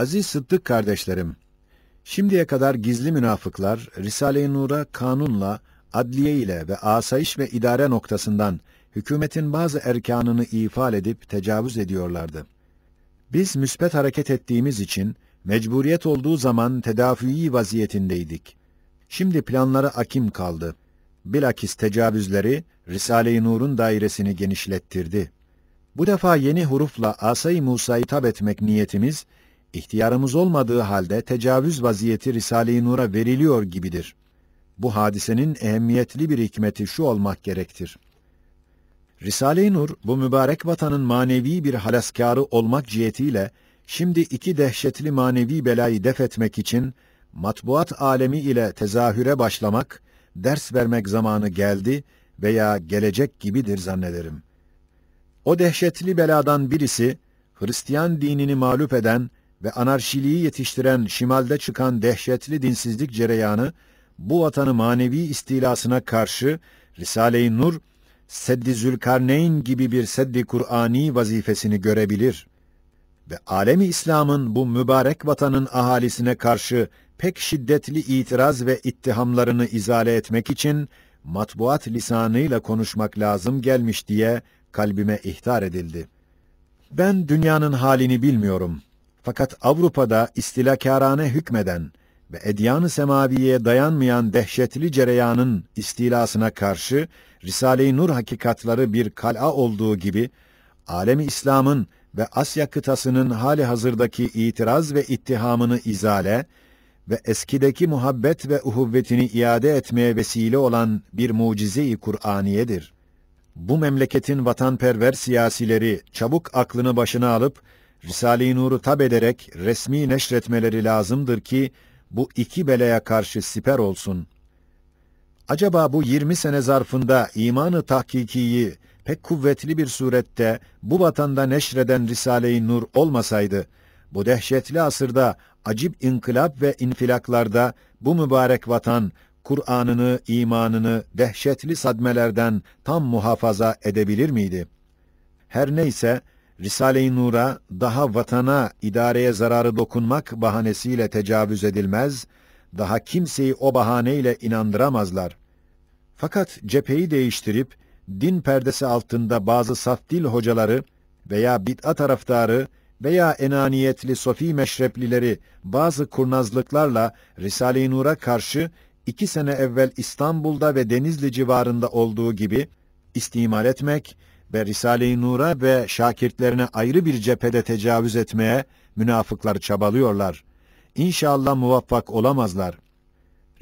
Aziz Sıddık kardeşlerim, şimdiye kadar gizli münafıklar, Risale-i Nur'a kanunla, adliye ile ve asayiş ve idare noktasından hükümetin bazı erkanını ifade edip tecavüz ediyorlardı. Biz müsbet hareket ettiğimiz için, mecburiyet olduğu zaman tedafii vaziyetindeydik. Şimdi planları akim kaldı. Bilakis tecavüzleri, Risale-i Nur'un dairesini genişlettirdi. Bu defa yeni hurufla Asay-ı Musa'yı tab etmek niyetimiz, ihtiyarımız olmadığı halde tecavüz vaziyeti Risale-i Nur'a veriliyor gibidir. Bu hadisenin ehemmiyetli bir hikmeti şu olmak gerektir. Risale-i Nur, bu mübarek vatanın manevi bir halaskarı olmak cihetiyle, şimdi iki dehşetli manevi belayı def etmek için, matbuat alemi ile tezahüre başlamak, ders vermek zamanı geldi veya gelecek gibidir zannederim. O dehşetli beladan birisi, Hristiyan dinini mağlup eden ve anarşiliği yetiştiren şimalde çıkan dehşetli dinsizlik cereyanı, bu vatanı manevi istilasına karşı Risale-i Nur, Seddi Zülkarneyn gibi bir seddi Kur'ani vazifesini görebilir ve alemi İslam'ın bu mübarek vatanın ahalisine karşı pek şiddetli itiraz ve ittihamlarını izale etmek için matbuat lisanıyla konuşmak lazım gelmiş diye kalbime ihtar edildi. Ben dünyanın halini bilmiyorum. Fakat Avrupa'da istilakârane hükmeden ve edyan-ı semaviye dayanmayan dehşetli cereyanın istilasına karşı Risale-i Nur hakikatları bir kal'a olduğu gibi alemi İslam'ın ve Asya kıtasının hali hazırdaki itiraz ve ittihamını izale ve eskideki muhabbet ve uhuvvetini iade etmeye vesile olan bir mucize-i Kur'aniyedir. Bu memleketin vatanperver siyasileri çabuk aklını başına alıp Risale-i Nur'u tab ederek resmi neşretmeleri lazımdır ki bu iki belaya karşı siper olsun. Acaba bu 20 sene zarfında imanı tahkikiyi pek kuvvetli bir surette bu vatanda neşreden Risale-i Nur olmasaydı, bu dehşetli asırda acip inkılap ve infilaklarda bu mübarek vatan Kur'an'ını, imanını dehşetli sadmelerden tam muhafaza edebilir miydi? Her neyse, Risale-i Nur'a daha vatana, idareye zararı dokunmak bahanesiyle tecavüz edilmez, daha kimseyi o bahaneyle inandıramazlar. Fakat cepheyi değiştirip, din perdesi altında bazı saf dil hocaları veya bid'a taraftarı veya enaniyetli sofi meşreplileri bazı kurnazlıklarla Risale-i Nur'a karşı iki sene evvel İstanbul'da ve Denizli civarında olduğu gibi istimal etmek ve Risale-i Nur'a ve şakirtlerine ayrı bir cephede tecavüz etmeye münafıklar çabalıyorlar. İnşallah muvaffak olamazlar.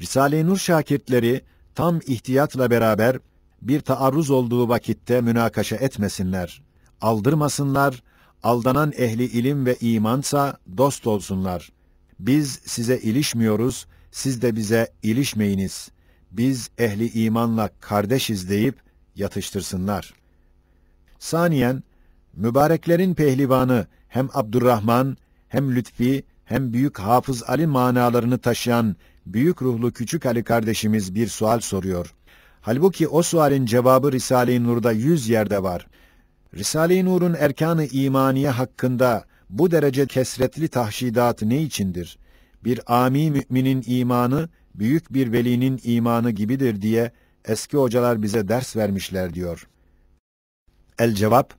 Risale-i Nur şakirtleri tam ihtiyatla beraber bir taarruz olduğu vakitte münakaşa etmesinler. Aldırmasınlar, aldanan ehli ilim ve imansa dost olsunlar. Biz size ilişmiyoruz, siz de bize ilişmeyiniz. Biz ehli imanla kardeşiz deyip yatıştırsınlar. Saniyen, mübareklerin pehlivanı hem Abdurrahman, hem Lütfi, hem Büyük Hafız Ali manalarını taşıyan büyük ruhlu küçük Ali kardeşimiz bir sual soruyor. Halbuki o sualin cevabı Risale-i Nur'da yüz yerde var. Risale-i Nur'un erkanı imaniye hakkında bu derece kesretli tahşidat ne içindir? Bir ami müminin imanı, büyük bir velinin imanı gibidir diye eski hocalar bize ders vermişler diyor. El cevap,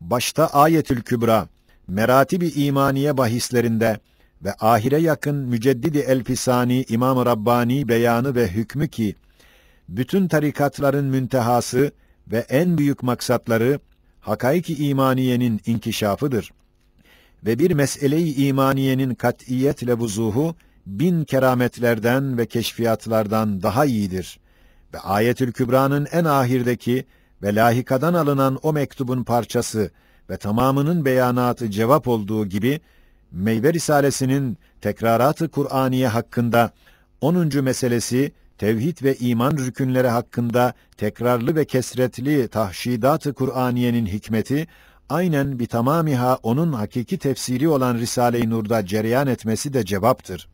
başta Ayetül Kübra, meratibi imaniye bahislerinde ve ahire yakın müceddidi elfisani İmam-ı Rabbani beyanı ve hükmü ki, bütün tarikatların müntehası ve en büyük maksatları hakaiki imaniyenin inkişafıdır. Ve bir mesele-i imaniyenin kat'iyetle vuzuhu bin kerametlerden ve keşfiyatlardan daha iyidir. Ve Ayetül Kübra'nın en ahirdeki ve lahikadan alınan o mektubun parçası ve tamamının beyanatı cevap olduğu gibi Meyve Risalesi'nin tekraratı Kur'aniye hakkında 10. meselesi tevhid ve iman rükünleri hakkında tekrarlı ve kesretli tahşidat-ı Kur'aniyenin hikmeti aynen bir tamamiha onun hakiki tefsiri olan Risale-i Nur'da cereyan etmesi de cevaptır.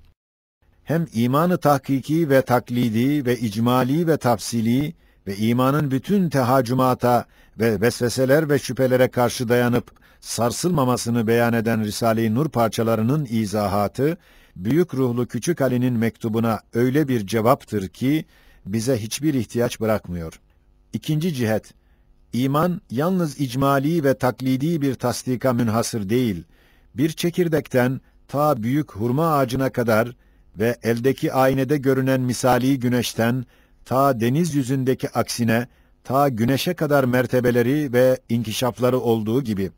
Hem imanı tahkiki ve taklidi ve icmali ve tafsili ve imanın bütün tehacümata ve vesveseler ve şüphelere karşı dayanıp sarsılmamasını beyan eden Risale-i Nur parçalarının izahatı, büyük ruhlu küçük Ali'nin mektubuna öyle bir cevaptır ki, bize hiçbir ihtiyaç bırakmıyor. İkinci cihet, iman yalnız icmali ve taklidi bir tasdika münhasır değil, bir çekirdekten ta büyük hurma ağacına kadar ve eldeki aynede görünen misali güneşten ta deniz yüzündeki aksine ta güneşe kadar mertebeleri ve inkişafları olduğu gibi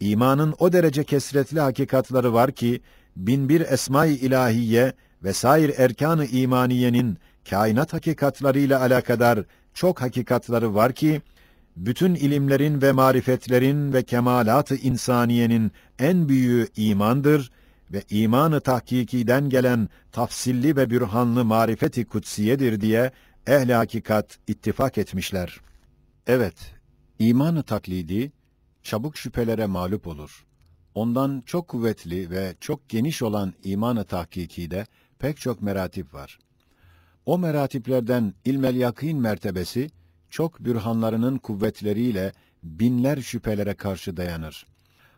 imanın o derece kesretli hakikatları var ki binbir esma-i ilahiye ve sair erkan-ı imaniyenin kainat hakikatlarıyla alakadar çok hakikatları var ki bütün ilimlerin ve marifetlerin ve kemalat-ı insaniyenin en büyüğü imandır ve imanı tahkikiden gelen tafsilli ve bürhanlı marifeti kutsiyedir diye ehli hakikat ittifak etmişler. Evet, imanı taklidi çabuk şüphelere mağlup olur. Ondan çok kuvvetli ve çok geniş olan imanı tahkikide pek çok meratip var. O meratiplerden ilmel yakîn mertebesi çok bürhanlarının kuvvetleriyle binler şüphelere karşı dayanır.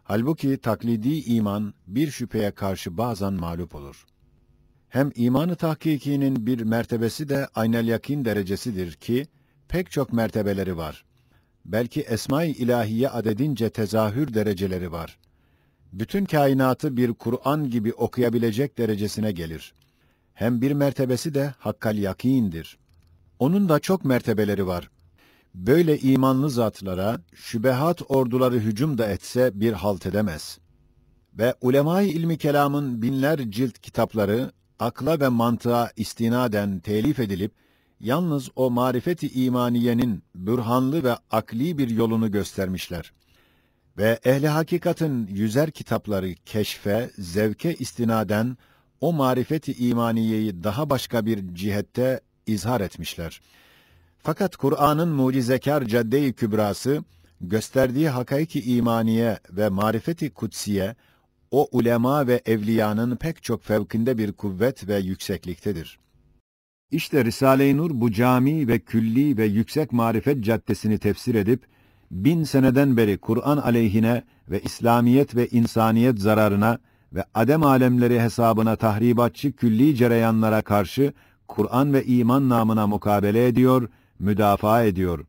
Halbuki taklidi iman bir şüpheye karşı bazen mağlup olur. Hem imanı tahkikinin bir mertebesi de aynel yakin derecesidir ki pek çok mertebeleri var. Belki esma-i ilahiye adedince tezahür dereceleri var. Bütün kainatı bir Kur'an gibi okuyabilecek derecesine gelir. Hem bir mertebesi de hakkal yakindir. Onun da çok mertebeleri var. Böyle imanlı zatlara şübehat orduları hücum da etse bir halt edemez. Ve ulemâ-i ilmi kelamın binler cilt kitapları akla ve mantığa istinaden telif edilip yalnız o marifeti imaniyenin bürhanlı ve akli bir yolunu göstermişler. Ve ehli hakikatin yüzer kitapları keşfe, zevke istinaden o marifeti imaniyeyi daha başka bir cihette izhar etmişler. Fakat Kur'an'ın mucizekar cadde-i kübrası gösterdiği hakaiki imaniye ve marifeti kutsiye o ulema ve evliyanın pek çok fevkinde bir kuvvet ve yüksekliktedir. İşte Risale-i Nur bu cami ve külli ve yüksek marifet caddesini tefsir edip, bin seneden beri Kur'an aleyhine ve İslamiyet ve insaniyet zararına ve adem alemleri hesabına tahribatçı külli cereyanlara karşı Kur'an ve iman namına mukabele ediyor, müdafaa ediyor.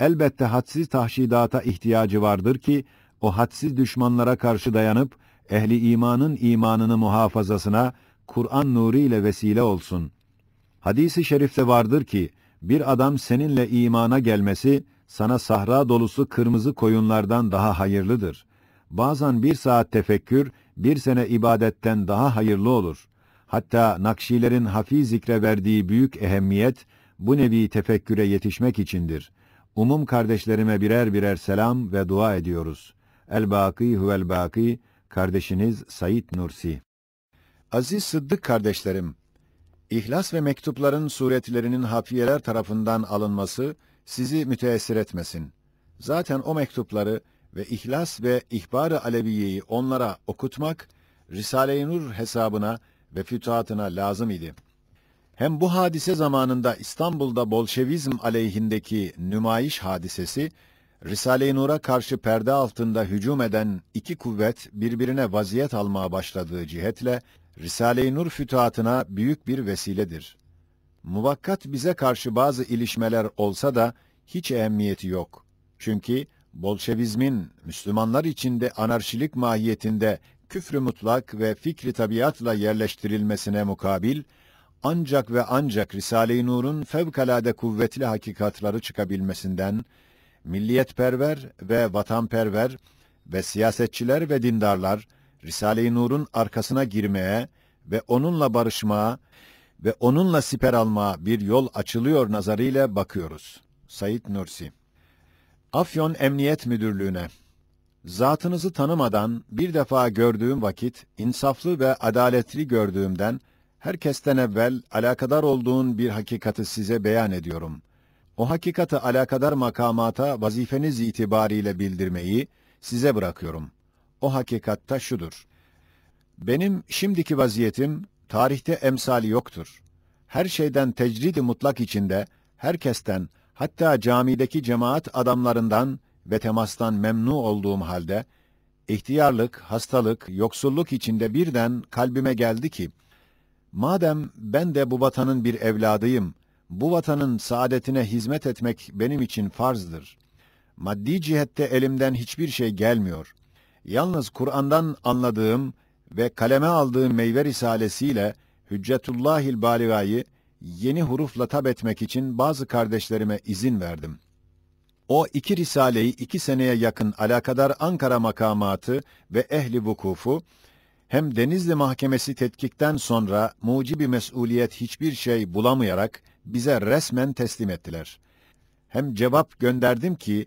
Elbette hadsiz tahşidata ihtiyacı vardır ki, o hadsiz düşmanlara karşı dayanıp, ehli imanın imanını muhafazasına Kur'an nuru ile vesile olsun. Hadisi şerifte vardır ki bir adam seninle imana gelmesi sana sahra dolusu kırmızı koyunlardan daha hayırlıdır. Bazen bir saat tefekkür bir sene ibadetten daha hayırlı olur. Hatta Nakşilerin hafiz zikre verdiği büyük ehemmiyet bu nevi tefekküre yetişmek içindir. Umum kardeşlerime birer birer selam ve dua ediyoruz. El-Bâkî huvel-Bâkî Kardeşiniz Said Nursi. Aziz Sıddık kardeşlerim, İhlas ve mektupların suretlerinin hafiyeler tarafından alınması sizi müteessir etmesin. Zaten o mektupları ve İhlas ve İhbar-ı Aleviye'yi onlara okutmak, Risale-i Nur hesabına ve fütuhatına lazım idi. Hem bu hadise zamanında İstanbul'da Bolşevizm aleyhindeki nümayiş hadisesi, Risale-i Nur'a karşı perde altında hücum eden iki kuvvet birbirine vaziyet almaya başladığı cihetle Risale-i Nur fütuhatına büyük bir vesiledir. Muvakkat bize karşı bazı ilişmeler olsa da hiç ehemmiyeti yok. Çünkü Bolşevizmin Müslümanlar içinde anarşilik mahiyetinde küfrü mutlak ve fikri tabiatla yerleştirilmesine mukabil ancak ve ancak Risale-i Nur'un fevkalade kuvvetli hakikatları çıkabilmesinden milliyetperver ve vatanperver ve siyasetçiler ve dindarlar Risale-i Nur'un arkasına girmeye ve onunla barışmaya ve onunla siper almaya bir yol açılıyor nazarıyla bakıyoruz. Said Nursi Afyon Emniyet Müdürlüğü'ne Zatınızı tanımadan bir defa gördüğüm vakit insaflı ve adaletli gördüğümden herkesten evvel alakadar olduğun bir hakikati size beyan ediyorum o hakikati alakadar makamata vazifeniz itibariyle bildirmeyi size bırakıyorum. O hakikatta şudur. Benim şimdiki vaziyetim, tarihte emsali yoktur. Her şeyden tecridi mutlak içinde, herkesten, hatta camideki cemaat adamlarından ve temastan memnu olduğum halde, ihtiyarlık, hastalık, yoksulluk içinde birden kalbime geldi ki, madem ben de bu vatanın bir evladıyım, bu vatanın saadetine hizmet etmek benim için farzdır. Maddi cihette elimden hiçbir şey gelmiyor. Yalnız Kur'an'dan anladığım ve kaleme aldığım meyve risalesiyle Hüccetullahil Baliga'yı yeni hurufla tab etmek için bazı kardeşlerime izin verdim. O iki risaleyi iki seneye yakın alakadar Ankara makamatı ve ehli vukufu, hem Denizli Mahkemesi tetkikten sonra mucibi mesuliyet hiçbir şey bulamayarak bize resmen teslim ettiler. Hem cevap gönderdim ki,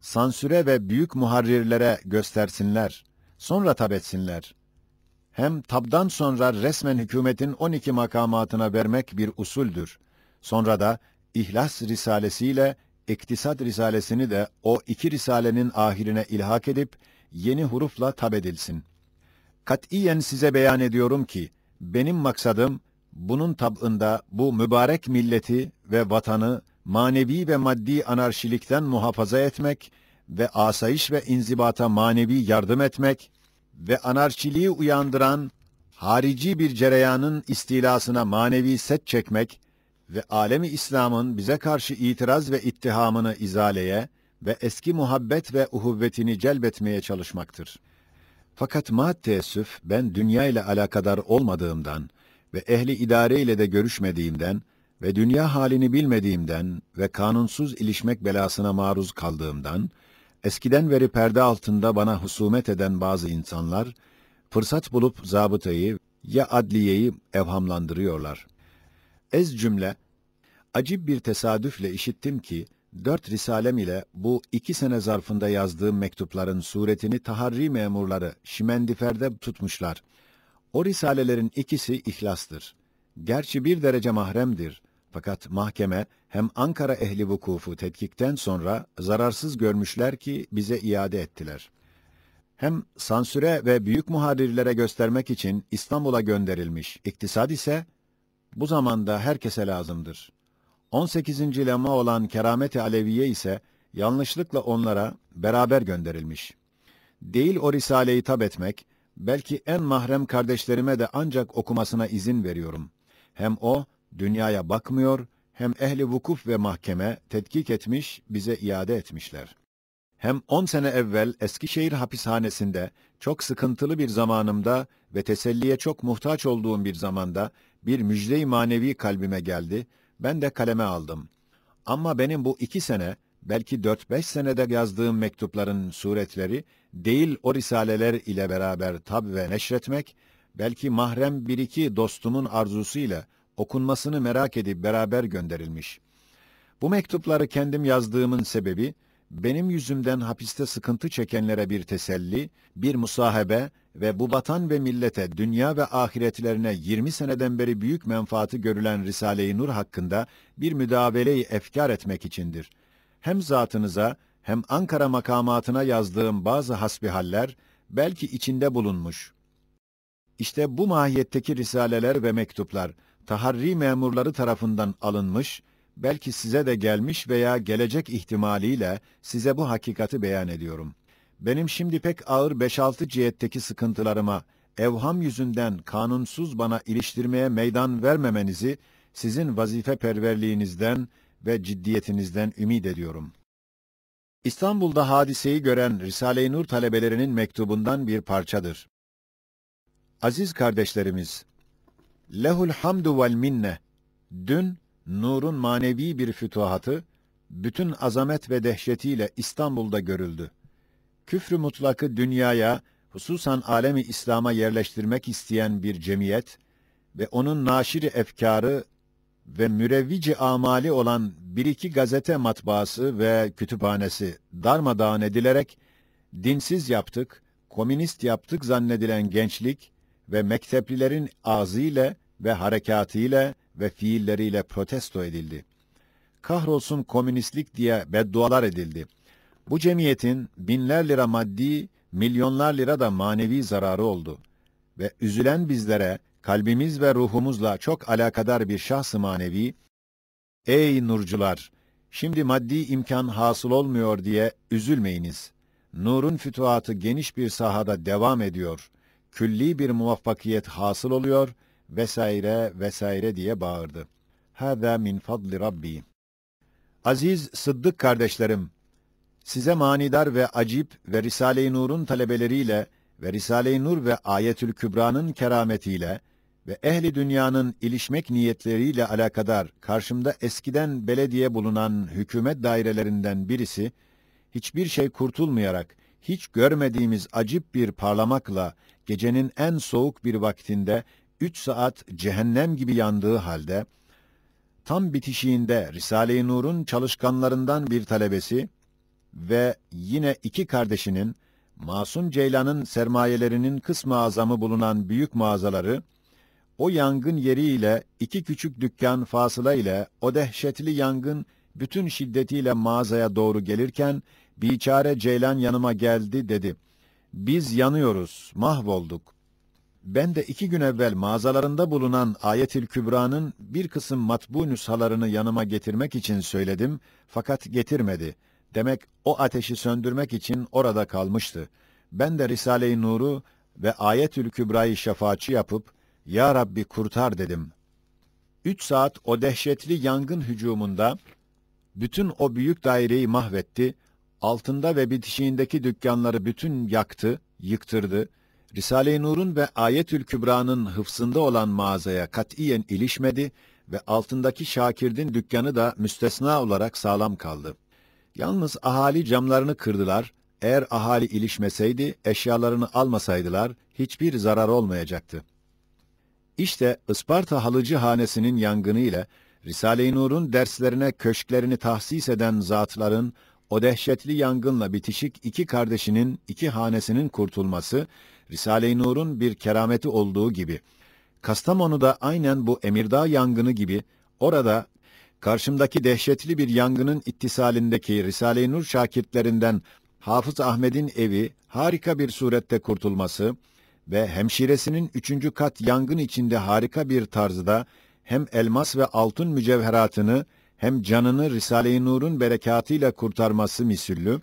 sansüre ve büyük muharrirlere göstersinler, sonra tab etsinler. Hem tabdan sonra resmen hükümetin 12 makamatına vermek bir usuldür. Sonra da İhlas Risalesiyle İktisat Risalesini de o iki risalenin ahirine ilhak edip yeni hurufla tab edilsin. Katiyen size beyan ediyorum ki benim maksadım bunun tabında bu mübarek milleti ve vatanı manevi ve maddi anarşilikten muhafaza etmek ve asayiş ve inzibata manevi yardım etmek ve anarşiliği uyandıran harici bir cereyanın istilasına manevi set çekmek ve alemi İslam'ın bize karşı itiraz ve ittihamını izaleye ve eski muhabbet ve uhuvvetini celbetmeye çalışmaktır. Fakat ma teessüf ben dünya ile alakadar olmadığımdan ve ehli idare ile de görüşmediğimden ve dünya halini bilmediğimden ve kanunsuz ilişmek belasına maruz kaldığımdan, eskiden beri perde altında bana husumet eden bazı insanlar, fırsat bulup zabıtayı ya adliyeyi evhamlandırıyorlar. Ez cümle, acib bir tesadüfle işittim ki, dört risalem ile bu iki sene zarfında yazdığım mektupların suretini taharri memurları şimendiferde tutmuşlar. O risalelerin ikisi ihlastır. Gerçi bir derece mahremdir. Fakat mahkeme hem Ankara ehli vukufu tetkikten sonra zararsız görmüşler ki bize iade ettiler. Hem sansüre ve büyük muharrirlere göstermek için İstanbul'a gönderilmiş. İktisad ise bu zamanda herkese lazımdır. 18. lema olan Keramet-i Aleviye ise yanlışlıkla onlara beraber gönderilmiş. Değil o risaleyi tab etmek, belki en mahrem kardeşlerime de ancak okumasına izin veriyorum. Hem o dünyaya bakmıyor, hem ehli vukuf ve mahkeme tetkik etmiş, bize iade etmişler. Hem on sene evvel Eskişehir hapishanesinde çok sıkıntılı bir zamanımda ve teselliye çok muhtaç olduğum bir zamanda bir müjde-i manevi kalbime geldi, ben de kaleme aldım. Ama benim bu iki sene, belki dört beş senede yazdığım mektupların suretleri, değil o risaleler ile beraber tab ve neşretmek, belki mahrem bir iki dostumun arzusuyla okunmasını merak edip beraber gönderilmiş. Bu mektupları kendim yazdığımın sebebi, benim yüzümden hapiste sıkıntı çekenlere bir teselli, bir musahabe ve bu vatan ve millete dünya ve ahiretlerine 20 seneden beri büyük menfaati görülen Risale-i Nur hakkında bir müdavele-i efkar etmek içindir. Hem zatınıza hem Ankara makamatına yazdığım bazı hasbihaller belki içinde bulunmuş. İşte bu mahiyetteki risaleler ve mektuplar taharri memurları tarafından alınmış belki size de gelmiş veya gelecek ihtimaliyle size bu hakikati beyan ediyorum. Benim şimdi pek ağır 5-6 cihetteki sıkıntılarıma, evham yüzünden kanunsuz bana iliştirmeye meydan vermemenizi sizin vazife perverliğinizden ve ciddiyetinizden ümid ediyorum. İstanbul'da hadiseyi gören Risale-i Nur talebelerinin mektubundan bir parçadır. Aziz kardeşlerimiz, lehul hamdu vel minne, dün nurun manevi bir fütuhatı, bütün azamet ve dehşetiyle İstanbul'da görüldü. Küfrü mutlakı dünyaya, hususan alemi İslam'a yerleştirmek isteyen bir cemiyet ve onun naşiri efkarı ve mürevvici amali olan bir iki gazete matbaası ve kütüphanesi darmadağın edilerek dinsiz yaptık, komünist yaptık zannedilen gençlik ve mekteplilerin ağzıyla ve harekatıyla ve fiilleriyle protesto edildi. Kahrolsun komünistlik diye beddualar edildi. Bu cemiyetin binler lira maddi, milyonlar lira da manevi zararı oldu. Ve üzülen bizlere, kalbimiz ve ruhumuzla çok alakadar bir şahs-ı manevi, Ey nurcular! Şimdi maddi imkan hasıl olmuyor diye üzülmeyiniz. nurun fütuhatı geniş bir sahada devam ediyor. Külli bir muvaffakiyet hasıl oluyor vesaire vesaire diye bağırdı. Hâzâ min fadli Rabbi. Aziz Sıddık kardeşlerim, size manidar ve acip ve Risale-i Nur'un talebeleriyle ve Risale-i Nur ve Ayetül Kübra'nın kerametiyle ve ehli dünyanın ilişmek niyetleriyle alakadar karşımda eskiden belediye bulunan hükümet dairelerinden birisi, hiçbir şey kurtulmayarak, hiç görmediğimiz acip bir parlamakla, gecenin en soğuk bir vaktinde, üç saat cehennem gibi yandığı halde, tam bitişiğinde Risale-i Nur'un çalışkanlarından bir talebesi ve yine iki kardeşinin, Masum Ceylan'ın sermayelerinin kısmı azamı bulunan büyük mağazaları, o yangın yeriyle iki küçük dükkan fasıla ile o dehşetli yangın bütün şiddetiyle mağazaya doğru gelirken biçare Ceylan yanıma geldi dedi. Biz yanıyoruz, mahvolduk. Ben de iki gün evvel mağazalarında bulunan Ayetül Kübra'nın bir kısım matbu nüshalarını yanıma getirmek için söyledim fakat getirmedi. Demek o ateşi söndürmek için orada kalmıştı. Ben de Risale-i Nur'u ve Ayetül Kübra'yı şefaatçi yapıp ya Rabbi kurtar dedim. Üç saat o dehşetli yangın hücumunda bütün o büyük daireyi mahvetti, altında ve bitişiğindeki dükkanları bütün yaktı, yıktırdı. Risale-i Nur'un ve Ayetül Kübra'nın hıfsında olan mağazaya katiyen ilişmedi ve altındaki Şakir'din dükkanı da müstesna olarak sağlam kaldı. Yalnız ahali camlarını kırdılar, eğer ahali ilişmeseydi, eşyalarını almasaydılar, hiçbir zarar olmayacaktı. İşte Isparta Halıcı Hanesi'nin yangını ile Risale-i Nur'un derslerine köşklerini tahsis eden zatların o dehşetli yangınla bitişik iki kardeşinin iki hanesinin kurtulması Risale-i Nur'un bir kerameti olduğu gibi Kastamonu'da aynen bu Emirdağ yangını gibi orada karşımdaki dehşetli bir yangının ittisalindeki Risale-i Nur şakirtlerinden Hafız Ahmet'in evi harika bir surette kurtulması ve hemşiresinin üçüncü kat yangın içinde harika bir tarzda hem elmas ve altın mücevheratını hem canını Risale-i Nur'un berekatıyla kurtarması misüllü,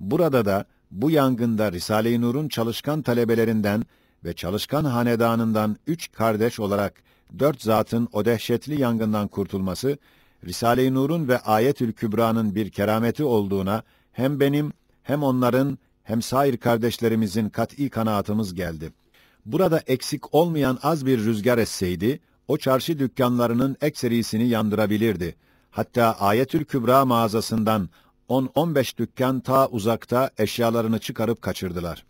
burada da bu yangında Risale-i Nur'un çalışkan talebelerinden ve çalışkan hanedanından üç kardeş olarak dört zatın o dehşetli yangından kurtulması, Risale-i Nur'un ve Ayetül Kübra'nın bir kerameti olduğuna hem benim hem onların hem sair kardeşlerimizin kat'î kanaatımız geldi. Burada eksik olmayan az bir rüzgar esseydi, o çarşı dükkanlarının ekserisini yandırabilirdi. Hatta Ayetül Kübra mağazasından 10-15 dükkan ta uzakta eşyalarını çıkarıp kaçırdılar.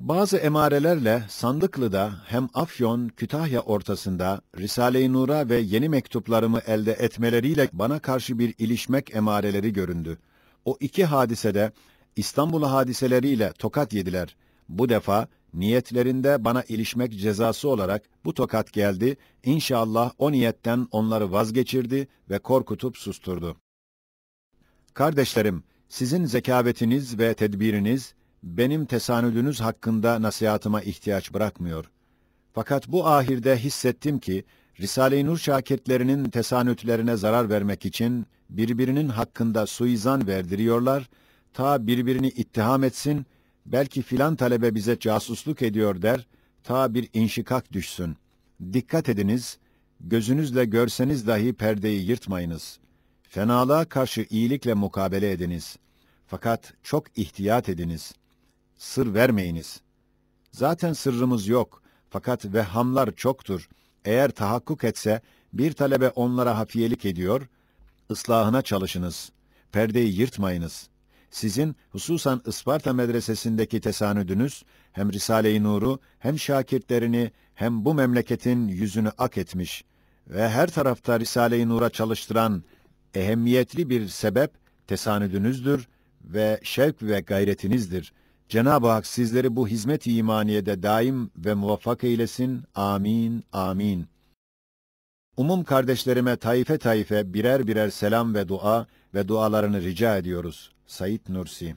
Bazı emarelerle Sandıklı'da hem Afyon, Kütahya ortasında Risale-i Nur'a ve yeni mektuplarımı elde etmeleriyle bana karşı bir ilişmek emareleri göründü. O iki hadisede İstanbul hadiseleriyle tokat yediler. Bu defa niyetlerinde bana ilişmek cezası olarak bu tokat geldi, İnşallah o niyetten onları vazgeçirdi ve korkutup susturdu. Kardeşlerim, sizin zekavetiniz ve tedbiriniz, benim tesanüdünüz hakkında nasihatıma ihtiyaç bırakmıyor. Fakat bu ahirde hissettim ki, Risale-i Nur şakirtlerinin tesanütlerine zarar vermek için birbirinin hakkında suizan verdiriyorlar, ta birbirini ittiham etsin belki filan talebe bize casusluk ediyor der, ta bir inşikak düşsün. Dikkat ediniz, gözünüzle görseniz dahi perdeyi yırtmayınız. Fenalığa karşı iyilikle mukabele ediniz. Fakat çok ihtiyat ediniz. Sır vermeyiniz. Zaten sırrımız yok. Fakat vehamlar çoktur. Eğer tahakkuk etse, bir talebe onlara hafiyelik ediyor, ıslahına çalışınız. Perdeyi yırtmayınız.'' sizin hususan Isparta medresesindeki tesanüdünüz hem Risale-i Nur'u hem şakirtlerini hem bu memleketin yüzünü ak etmiş ve her tarafta Risale-i Nur'a çalıştıran ehemmiyetli bir sebep tesanüdünüzdür ve şevk ve gayretinizdir. Cenab-ı Hak sizleri bu hizmet-i imaniyede daim ve muvaffak eylesin. Amin, amin. Umum kardeşlerime taife taife birer birer selam ve dua ve dualarını rica ediyoruz. Said Nursi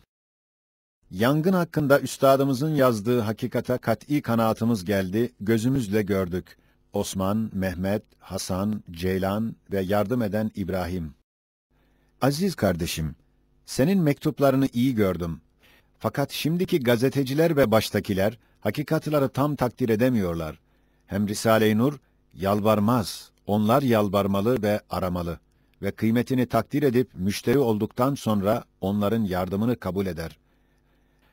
Yangın hakkında üstadımızın yazdığı hakikate kat'î kanaatımız geldi, gözümüzle gördük. Osman, Mehmet, Hasan, Ceylan ve yardım eden İbrahim. Aziz kardeşim, senin mektuplarını iyi gördüm. Fakat şimdiki gazeteciler ve baştakiler hakikatları tam takdir edemiyorlar. Hem Risale-i Nur yalvarmaz. Onlar yalvarmalı ve aramalı ve kıymetini takdir edip müşteri olduktan sonra onların yardımını kabul eder.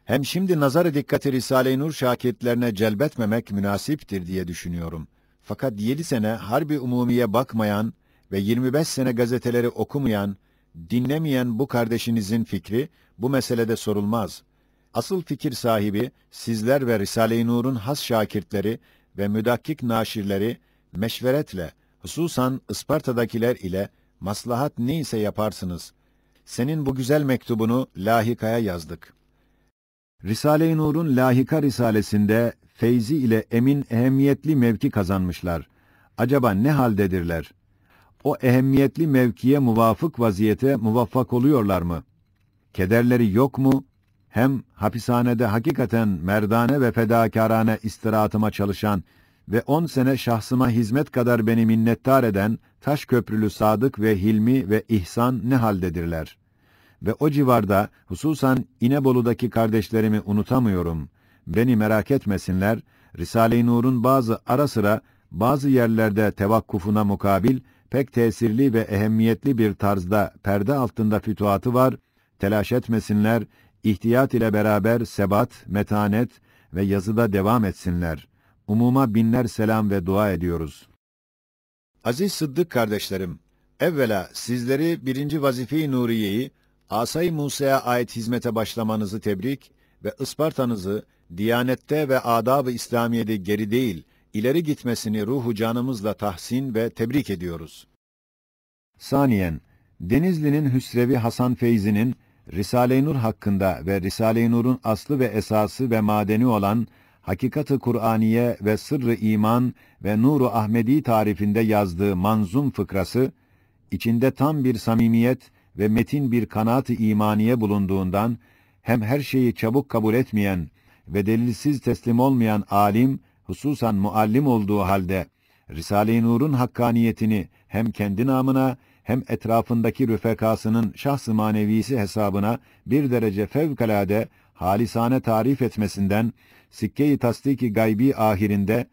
Hem şimdi nazar dikkati Risale-i Nur şakirtlerine celbetmemek münasiptir diye düşünüyorum. Fakat yedi sene harbi umumiye bakmayan ve 25 sene gazeteleri okumayan, dinlemeyen bu kardeşinizin fikri bu meselede sorulmaz. Asıl fikir sahibi sizler ve Risale-i Nur'un has şakirtleri ve müdakkik naşirleri meşveretle, hususan Isparta'dakiler ile maslahat neyse yaparsınız. Senin bu güzel mektubunu lahikaya yazdık. Risale-i Nur'un lahika risalesinde Feyzi ile Emin ehemmiyetli mevki kazanmışlar. Acaba ne haldedirler? O ehemmiyetli mevkiye muvafık vaziyete muvaffak oluyorlar mı? Kederleri yok mu? Hem hapishanede hakikaten merdane ve fedakârane istirahatıma çalışan ve on sene şahsıma hizmet kadar beni minnettar eden taş köprülü Sadık ve Hilmi ve İhsan ne haldedirler? Ve o civarda hususan İnebolu'daki kardeşlerimi unutamıyorum. Beni merak etmesinler. Risale-i Nur'un bazı ara sıra bazı yerlerde tevakkufuna mukabil pek tesirli ve ehemmiyetli bir tarzda perde altında fütuhatı var. Telaş etmesinler. İhtiyat ile beraber sebat, metanet ve yazıda devam etsinler. Umuma binler selam ve dua ediyoruz. Aziz Sıddık kardeşlerim, evvela sizleri birinci vazife-i Nuriye'yi Asay Musa'ya ait hizmete başlamanızı tebrik ve Isparta'nızı Diyanette ve adab-ı İslamiyede geri değil, ileri gitmesini ruhu canımızla tahsin ve tebrik ediyoruz. Saniyen, Denizli'nin Hüsrevi Hasan Feyzi'nin Risale-i Nur hakkında ve Risale-i Nur'un aslı ve esası ve madeni olan Hakikatı Kur'aniye ve Sırrı İman ve Nuru Ahmedi tarifinde yazdığı manzum fıkrası içinde tam bir samimiyet ve metin bir kanaat-ı imaniye bulunduğundan hem her şeyi çabuk kabul etmeyen ve delilsiz teslim olmayan alim, hususan muallim olduğu halde Risale-i Nur'un hakkaniyetini hem kendi namına hem etrafındaki rüfekasının şahs-ı manevisi hesabına bir derece fevkalade halisane tarif etmesinden sikke-i tasdiki gaybi ahirinde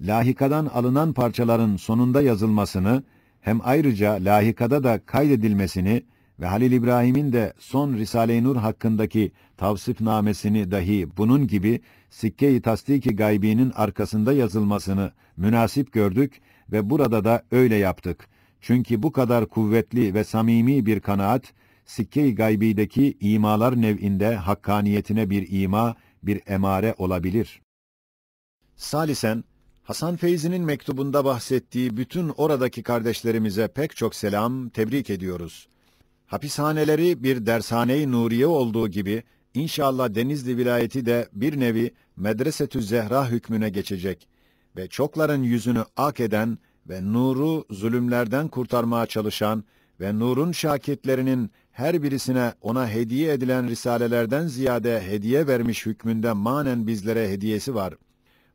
lahikadan alınan parçaların sonunda yazılmasını hem ayrıca lahikada da kaydedilmesini ve Halil İbrahim'in de son Risale-i Nur hakkındaki tavsifnamesini dahi bunun gibi sikke-i tasdiki gaybinin arkasında yazılmasını münasip gördük ve burada da öyle yaptık. Çünkü bu kadar kuvvetli ve samimi bir kanaat, sikke-i gaybideki imalar nev'inde hakkaniyetine bir ima, bir emare olabilir. Salisen, Hasan Feyzi'nin mektubunda bahsettiği bütün oradaki kardeşlerimize pek çok selam, tebrik ediyoruz. Hapishaneleri bir dershane-i nuriye olduğu gibi, inşallah Denizli vilayeti de bir nevi Medresetü Zehra hükmüne geçecek ve çokların yüzünü ak eden ve nuru zulümlerden kurtarmaya çalışan ve nurun şakitlerinin her birisine ona hediye edilen risalelerden ziyade hediye vermiş hükmünde manen bizlere hediyesi var.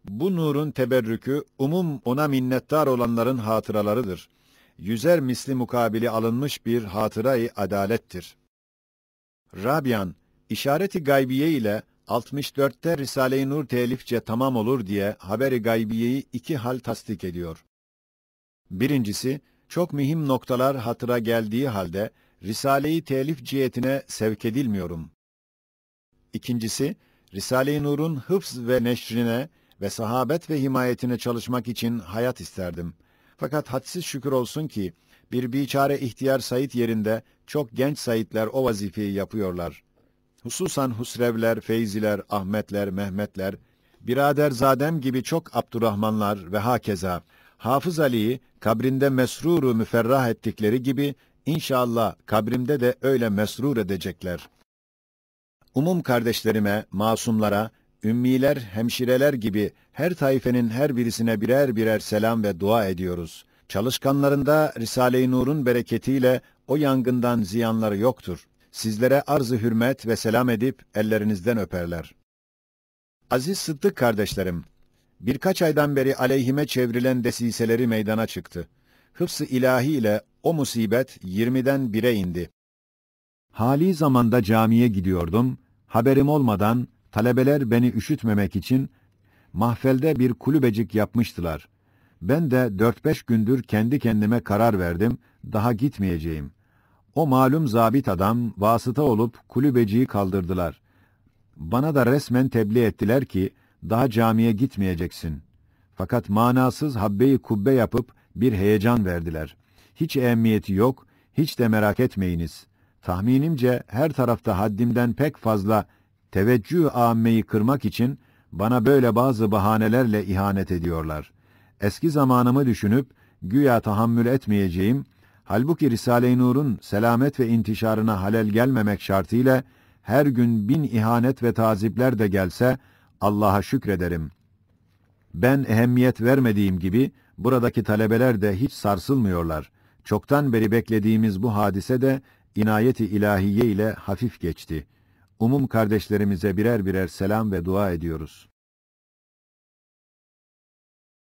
Bu nurun teberrükü umum ona minnettar olanların hatıralarıdır. Yüzer misli mukabili alınmış bir hatırayı adalettir. Rabian, işareti gaybiye ile 64'te Risale-i Nur telifçe tamam olur diye haberi gaybiyeyi iki hal tasdik ediyor. Birincisi, çok mühim noktalar hatıra geldiği halde Risale-i telif cihetine sevk edilmiyorum. İkincisi, Risale-i Nur'un hıfz ve neşrine ve sahabet ve himayetine çalışmak için hayat isterdim. Fakat hadsiz şükür olsun ki, bir biçare ihtiyar Said yerinde çok genç Saidler o vazifeyi yapıyorlar. Hususan Husrevler, Feyziler, Ahmetler, Mehmetler, birader Zadem gibi çok Abdurrahmanlar ve hakeza, Hafız Ali'yi kabrinde mesruru müferrah ettikleri gibi inşallah kabrimde de öyle mesrur edecekler. Umum kardeşlerime, masumlara, ümmiler, hemşireler gibi her tayfenin her birisine birer birer selam ve dua ediyoruz. Çalışkanlarında Risale-i Nur'un bereketiyle o yangından ziyanları yoktur. Sizlere arz-ı hürmet ve selam edip ellerinizden öperler. Aziz Sıddık kardeşlerim, birkaç aydan beri aleyhime çevrilen desiseleri meydana çıktı. Hıfz-ı ilahi ile o musibet 20'den 1'e indi. Hali zamanda camiye gidiyordum. haberim olmadan talebeler beni üşütmemek için mahfelde bir kulübecik yapmıştılar. Ben de dört beş gündür kendi kendime karar verdim, daha gitmeyeceğim. O malum zabit adam vasıta olup kulübeciyi kaldırdılar. Bana da resmen tebliğ ettiler ki daha camiye gitmeyeceksin. Fakat manasız habbeyi kubbe yapıp bir heyecan verdiler. Hiç ehemmiyeti yok, hiç de merak etmeyiniz. Tahminimce her tarafta haddimden pek fazla teveccüh âmmeyi kırmak için bana böyle bazı bahanelerle ihanet ediyorlar. Eski zamanımı düşünüp güya tahammül etmeyeceğim, halbuki Risale-i Nur'un selamet ve intişarına halel gelmemek şartıyla her gün bin ihanet ve tazipler de gelse Allah'a şükrederim. Ben ehemmiyet vermediğim gibi buradaki talebeler de hiç sarsılmıyorlar. Çoktan beri beklediğimiz bu hadise de inayeti ilahiye ile hafif geçti. Umum kardeşlerimize birer birer selam ve dua ediyoruz.